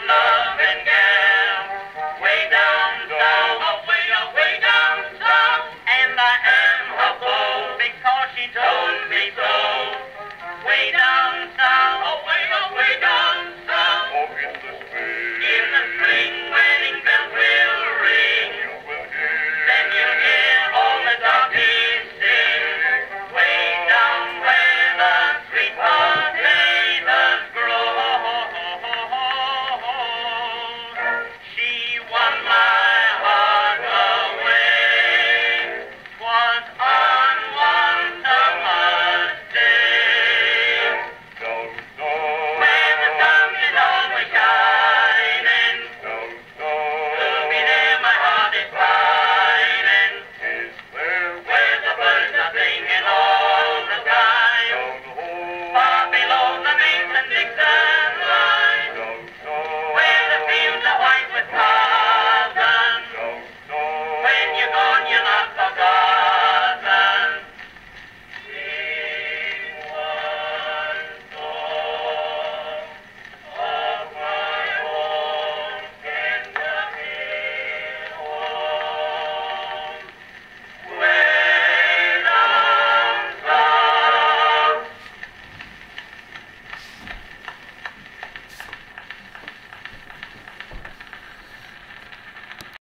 love.